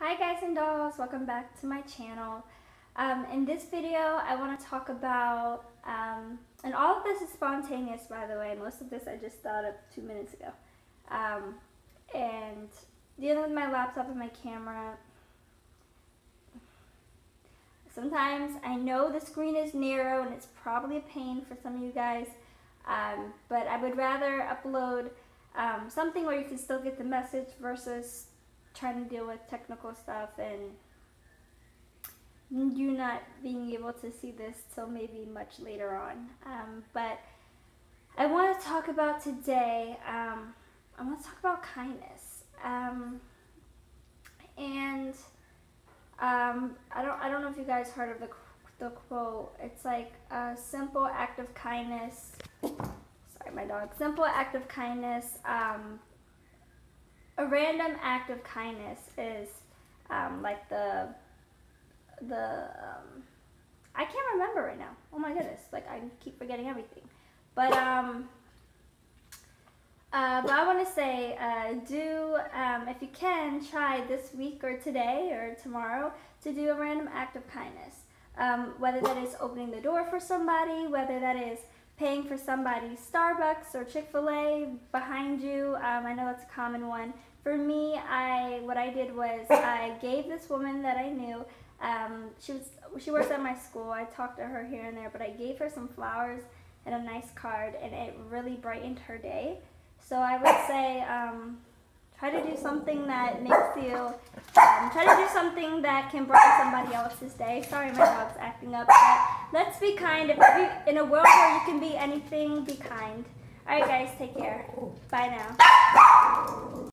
Hi guys and dolls, welcome back to my channel. Um, in this video I want to talk about, um, and all of this is spontaneous by the way, most of this I just thought of two minutes ago. Um, and dealing with my laptop and my camera, sometimes I know the screen is narrow and it's probably a pain for some of you guys, um, but I would rather upload um, something where you can still get the message versus trying to deal with technical stuff and you not being able to see this till maybe much later on. Um, but I want to talk about today, um, I want to talk about kindness. Um, and um, I don't I don't know if you guys heard of the the quote. It's like a simple act of kindness. Sorry, my dog. Simple act of kindness um, a random act of kindness is um, like the the um, I can't remember right now. Oh my goodness, like I keep forgetting everything. But um, uh, but I want to say, uh, do um, if you can try this week or today or tomorrow to do a random act of kindness. Um, whether that is opening the door for somebody, whether that is paying for somebody's Starbucks or Chick Fil A behind you. Um, I know that's a common one. For me, I what I did was I gave this woman that I knew. Um, she was she works at my school. I talked to her here and there, but I gave her some flowers and a nice card, and it really brightened her day. So I would say um, try to do something that makes you um, try to do something that can brighten somebody else's day. Sorry, my dog's acting up. But let's be kind. If we, in a world where you can be anything, be kind. All right, guys, take care. Bye now.